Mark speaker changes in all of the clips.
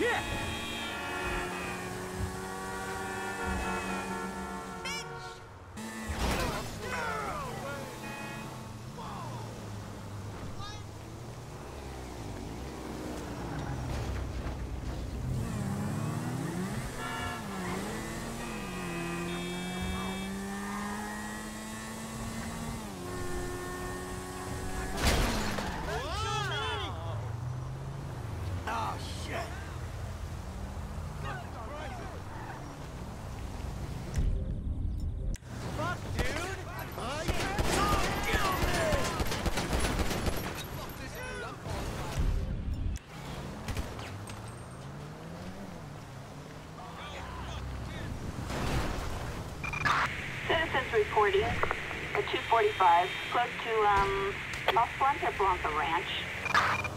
Speaker 1: 去。
Speaker 2: 340 at 245, close to, um, Los Blanca Blanca Ranch.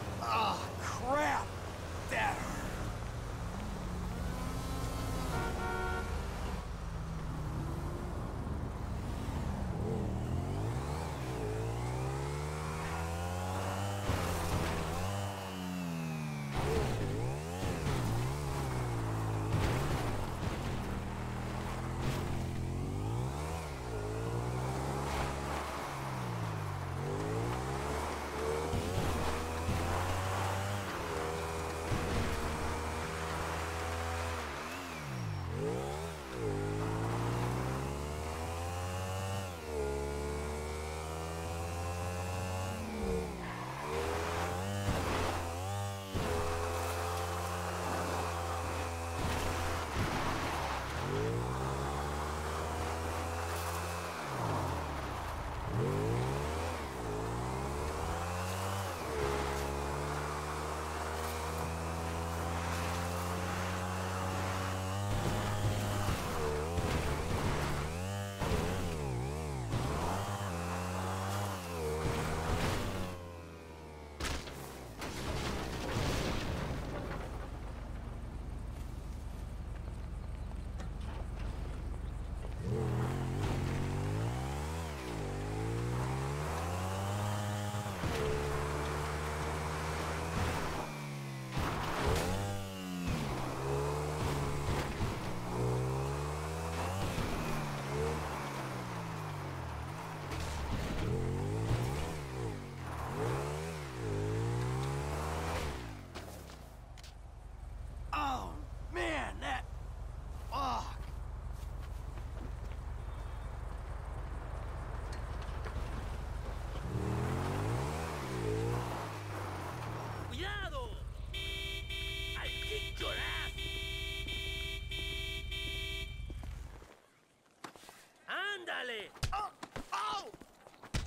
Speaker 3: Riley! Oh!
Speaker 1: Oh!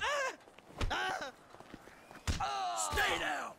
Speaker 1: Eh. Ah! Ah! Oh! Stay down!